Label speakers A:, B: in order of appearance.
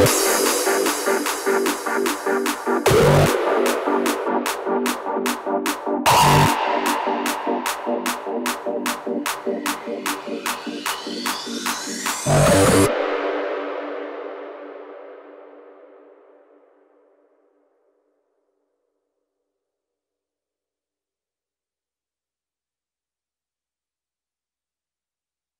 A: Bye.